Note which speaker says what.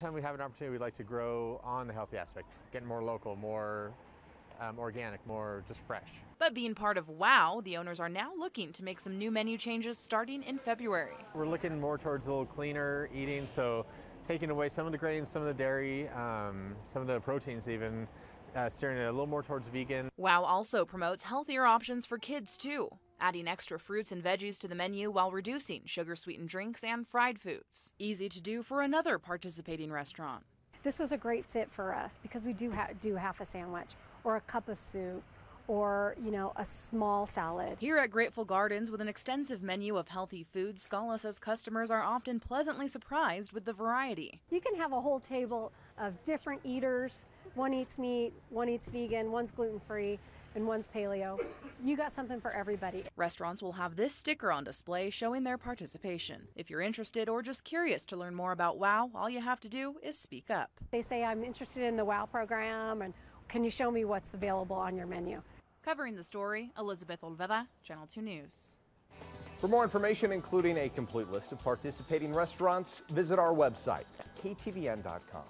Speaker 1: Time we have an opportunity, we'd like to grow on the healthy aspect, get more local, more um, organic, more just fresh.
Speaker 2: But being part of WOW, the owners are now looking to make some new menu changes starting in February.
Speaker 1: We're looking more towards a little cleaner eating, so taking away some of the grains, some of the dairy, um, some of the proteins even, uh, steering it a little more towards vegan.
Speaker 2: WOW also promotes healthier options for kids too, adding extra fruits and veggies to the menu while reducing sugar sweetened drinks and fried foods. Easy to do for another participating restaurant.
Speaker 3: This was a great fit for us because we do ha- do half a sandwich or a cup of soup or, you know, a small salad.
Speaker 2: Here at Grateful Gardens, with an extensive menu of healthy foods, Scala says customers are often pleasantly surprised with the variety.
Speaker 3: You can have a whole table of different eaters. One eats meat, one eats vegan, one's gluten free, and one's paleo. You got something for everybody.
Speaker 2: Restaurants will have this sticker on display showing their participation. If you're interested or just curious to learn more about WOW, all you have to do is speak up.
Speaker 3: They say, I'm interested in the WOW program, and can you show me what's available on your menu?
Speaker 2: Covering the story, Elizabeth Olvera, Channel 2 News.
Speaker 4: For more information, including a complete list of participating restaurants, visit our website at ktvn.com.